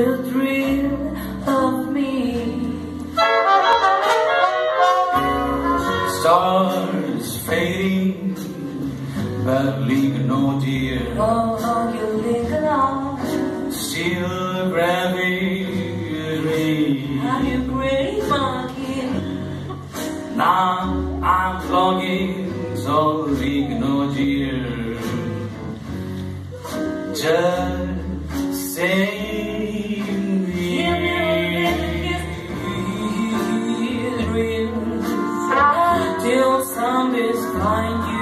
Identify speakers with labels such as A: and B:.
A: little thrill of me.
B: Stars fading, but leave no dear.
A: Oh, oh, you linger on.
B: Still gravity.
A: How you great.
B: Now I'm longing, so leave no dear. Just say around is find you.